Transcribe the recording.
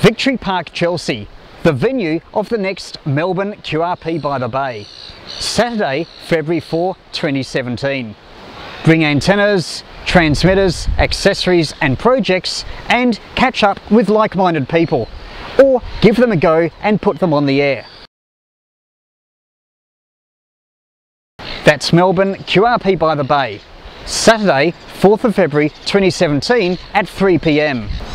Victory Park, Chelsea, the venue of the next Melbourne QRP by the Bay. Saturday, February 4, 2017. Bring antennas, transmitters, accessories and projects and catch up with like-minded people. Or give them a go and put them on the air. That's Melbourne QRP by the Bay. Saturday, 4th of February 2017 at 3pm.